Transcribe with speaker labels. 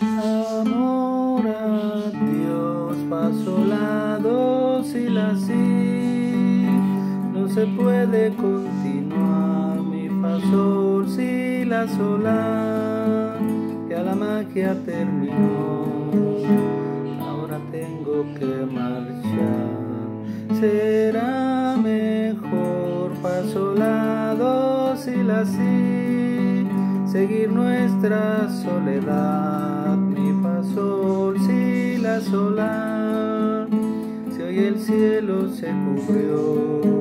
Speaker 1: Amor a Dios, paso la dos y la si. No se puede continuar mi fa sol si la sola. Ya la magia terminó. Ahora tengo que marchar. Será mejor paso la dos y la si. Seguir nuestra soledad sol, si la sola, si hoy el cielo se cubrió,